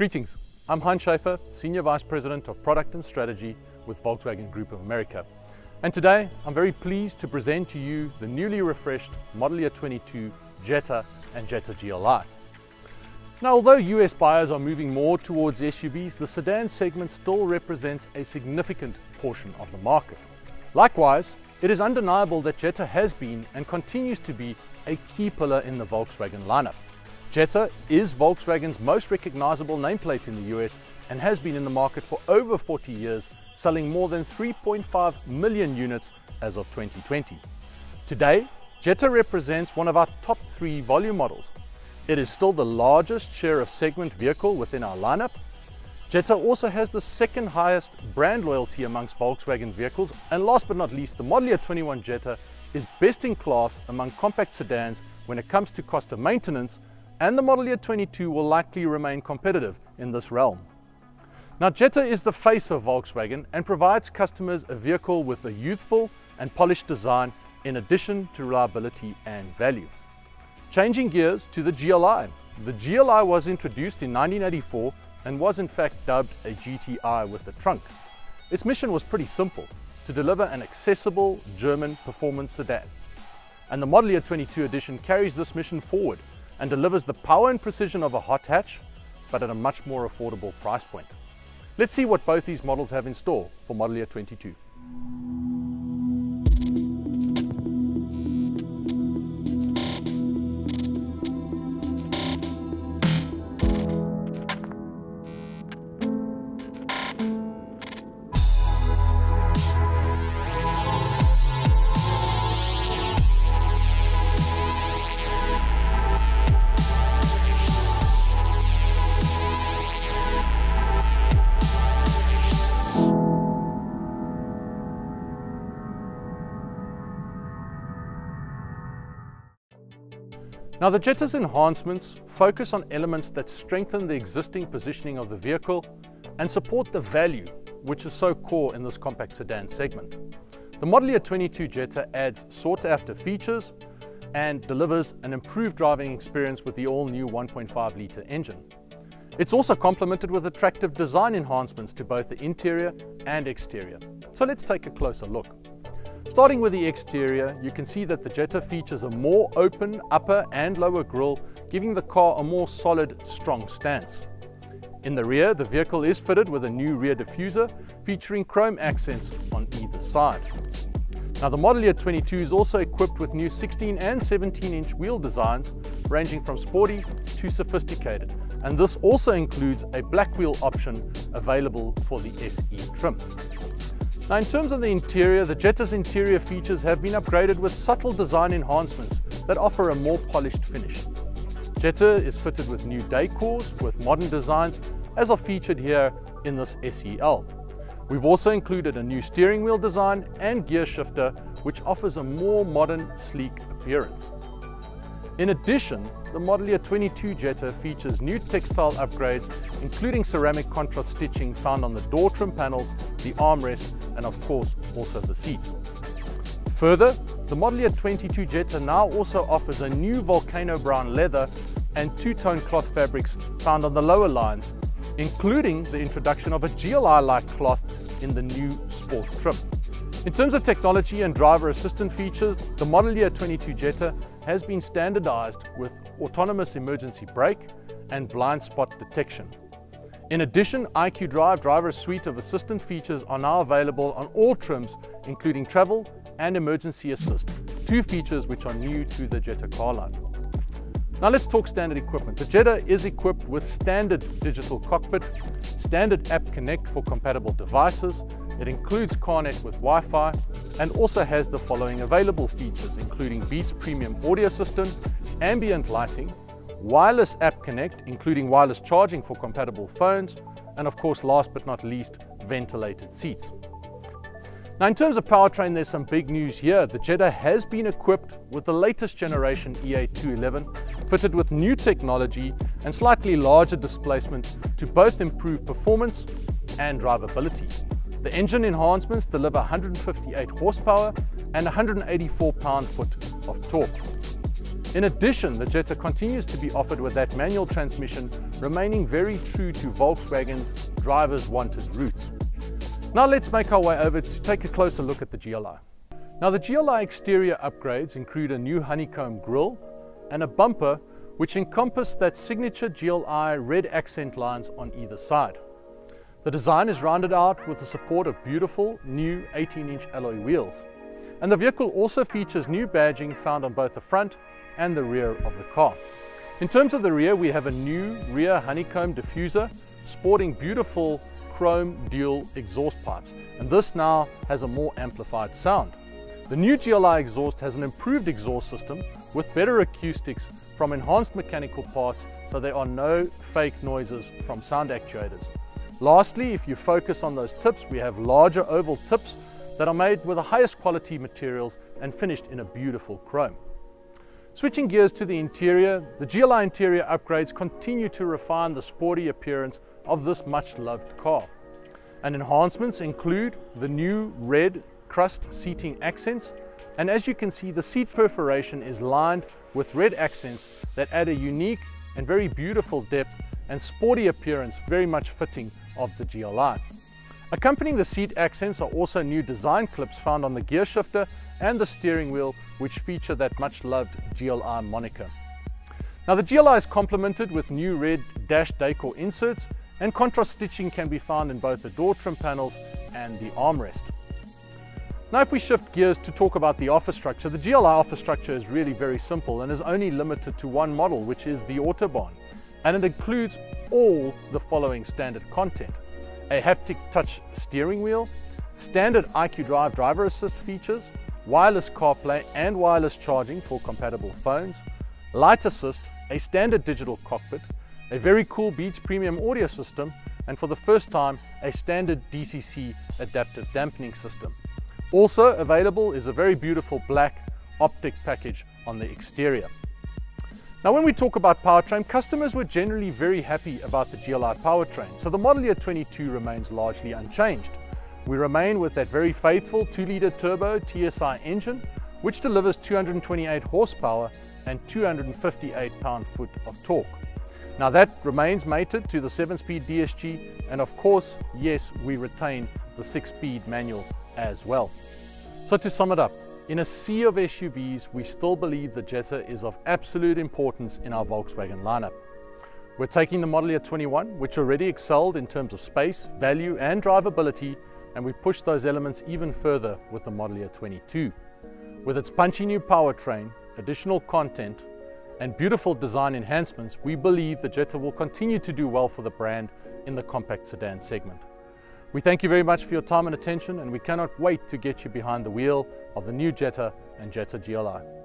Greetings, I'm Hein Schaefer, Senior Vice President of Product and Strategy with Volkswagen Group of America. And today, I'm very pleased to present to you the newly refreshed Model Year 22 Jetta and Jetta GLI. Now, although US buyers are moving more towards SUVs, the sedan segment still represents a significant portion of the market. Likewise, it is undeniable that Jetta has been and continues to be a key pillar in the Volkswagen lineup. Jetta is Volkswagen's most recognizable nameplate in the US and has been in the market for over 40 years, selling more than 3.5 million units as of 2020. Today, Jetta represents one of our top three volume models it is still the largest share of segment vehicle within our lineup. Jetta also has the second highest brand loyalty amongst Volkswagen vehicles. And last but not least, the Model Year 21 Jetta is best in class among compact sedans when it comes to cost of maintenance and the Model Year 22 will likely remain competitive in this realm. Now Jetta is the face of Volkswagen and provides customers a vehicle with a youthful and polished design in addition to reliability and value. Changing gears to the GLI. The GLI was introduced in 1984 and was in fact dubbed a GTI with a trunk. Its mission was pretty simple, to deliver an accessible German performance sedan. And the Model Year 22 edition carries this mission forward and delivers the power and precision of a hot hatch, but at a much more affordable price point. Let's see what both these models have in store for Model Year 22. Now the Jetta's enhancements focus on elements that strengthen the existing positioning of the vehicle and support the value, which is so core in this compact sedan segment. The Model Year 22 Jetta adds sought-after features and delivers an improved driving experience with the all-new 1.5 litre engine. It's also complemented with attractive design enhancements to both the interior and exterior. So let's take a closer look. Starting with the exterior, you can see that the Jetta features a more open upper and lower grille, giving the car a more solid, strong stance. In the rear, the vehicle is fitted with a new rear diffuser, featuring chrome accents on either side. Now the Model Year 22 is also equipped with new 16 and 17 inch wheel designs, ranging from sporty to sophisticated. And this also includes a black wheel option available for the SE trim. Now in terms of the interior, the Jetta's interior features have been upgraded with subtle design enhancements that offer a more polished finish. Jetta is fitted with new decors with modern designs as are featured here in this SEL. We've also included a new steering wheel design and gear shifter which offers a more modern, sleek appearance. In addition, the Model Year 22 Jetta features new textile upgrades, including ceramic contrast stitching found on the door trim panels, the armrest, and of course, also the seats. Further, the Model Year 22 Jetta now also offers a new volcano brown leather and two-tone cloth fabrics found on the lower lines, including the introduction of a GLI-like cloth in the new sport trim. In terms of technology and driver assistant features, the Model Year 22 Jetta has been standardized with autonomous emergency brake and blind spot detection. In addition, IQ Drive driver's suite of assistant features are now available on all trims, including travel and emergency assist, two features which are new to the Jetta car line. Now let's talk standard equipment. The Jetta is equipped with standard digital cockpit, standard App Connect for compatible devices, it includes CarNet with Wi-Fi and also has the following available features, including Beats Premium Audio System, ambient lighting, wireless app connect, including wireless charging for compatible phones, and of course, last but not least, ventilated seats. Now in terms of powertrain, there's some big news here. The Jetta has been equipped with the latest generation EA211, fitted with new technology and slightly larger displacement to both improve performance and drivability. The engine enhancements deliver 158 horsepower and 184 pound-foot of torque. In addition, the Jetta continues to be offered with that manual transmission, remaining very true to Volkswagen's drivers wanted roots. Now let's make our way over to take a closer look at the GLI. Now the GLI exterior upgrades include a new honeycomb grille and a bumper which encompass that signature GLI red accent lines on either side. The design is rounded out with the support of beautiful new 18-inch alloy wheels. And the vehicle also features new badging found on both the front and the rear of the car. In terms of the rear, we have a new rear honeycomb diffuser sporting beautiful chrome dual exhaust pipes. And this now has a more amplified sound. The new GLI exhaust has an improved exhaust system with better acoustics from enhanced mechanical parts so there are no fake noises from sound actuators. Lastly, if you focus on those tips, we have larger oval tips that are made with the highest quality materials and finished in a beautiful chrome. Switching gears to the interior, the GLI interior upgrades continue to refine the sporty appearance of this much loved car. And enhancements include the new red crust seating accents. And as you can see, the seat perforation is lined with red accents that add a unique and very beautiful depth and sporty appearance very much fitting of the GLI. Accompanying the seat accents are also new design clips found on the gear shifter and the steering wheel which feature that much loved GLI moniker. Now the GLI is complemented with new red dash decor inserts and contrast stitching can be found in both the door trim panels and the armrest. Now if we shift gears to talk about the offer structure, the GLI offer structure is really very simple and is only limited to one model, which is the Autobahn. And it includes all the following standard content. A haptic touch steering wheel, standard IQ Drive driver assist features, wireless CarPlay and wireless charging for compatible phones, light assist, a standard digital cockpit, a very cool Beats premium audio system, and for the first time, a standard DCC adaptive dampening system. Also available is a very beautiful black optic package on the exterior. Now when we talk about powertrain, customers were generally very happy about the GLI powertrain, so the model year 22 remains largely unchanged. We remain with that very faithful 2-litre turbo TSI engine, which delivers 228 horsepower and 258 pound-foot of torque. Now that remains mated to the 7-speed DSG, and of course, yes, we retain the 6-speed manual as well. So to sum it up, in a sea of SUVs, we still believe the Jetta is of absolute importance in our Volkswagen lineup. We're taking the Model Year 21, which already excelled in terms of space, value and drivability, and we push those elements even further with the Model Year 22. With its punchy new powertrain, additional content, and beautiful design enhancements, we believe the Jetta will continue to do well for the brand in the compact sedan segment. We thank you very much for your time and attention and we cannot wait to get you behind the wheel of the new Jetta and Jetta GLI.